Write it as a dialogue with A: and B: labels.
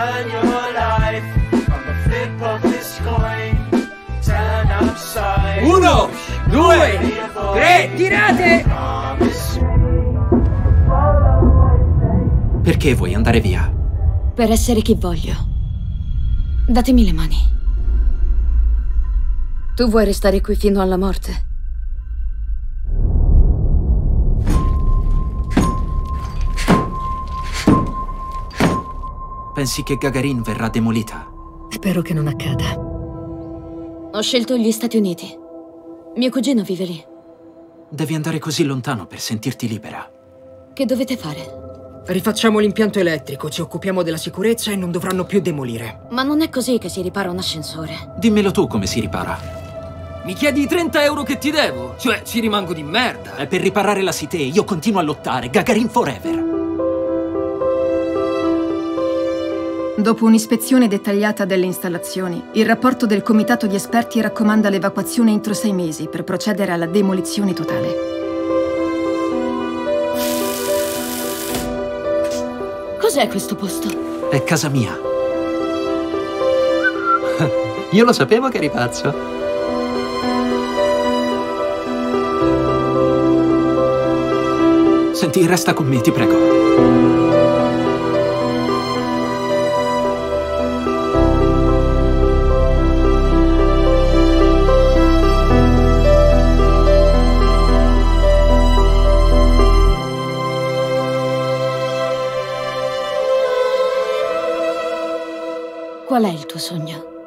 A: turn your life on the flip of this coin. Turn upside. Uno, due, tre, tirate!
B: Perché vuoi andare via?
C: Per essere chi voglio. Datemi le mani. Tu vuoi restare qui fino alla morte?
B: Pensi che Gagarin verrà demolita? Spero che non accada.
C: Ho scelto gli Stati Uniti. Mio cugino vive lì.
B: Devi andare così lontano per sentirti libera.
C: Che dovete fare?
D: Rifacciamo l'impianto elettrico, ci occupiamo della sicurezza e non dovranno più demolire.
C: Ma non è così che si ripara un ascensore.
B: Dimmelo tu come si ripara.
A: Mi chiedi i 30 euro che ti devo? Cioè, ci rimango di merda.
B: È per riparare la Cité, io continuo a lottare. Gagarin forever.
E: Dopo un'ispezione dettagliata delle installazioni, il rapporto del comitato di esperti raccomanda l'evacuazione entro sei mesi per procedere alla demolizione totale.
C: Cos'è questo posto?
B: È casa mia.
F: Io lo sapevo che eri pazzo.
B: Senti, resta con me, ti prego.
C: Qual è il tuo sogno?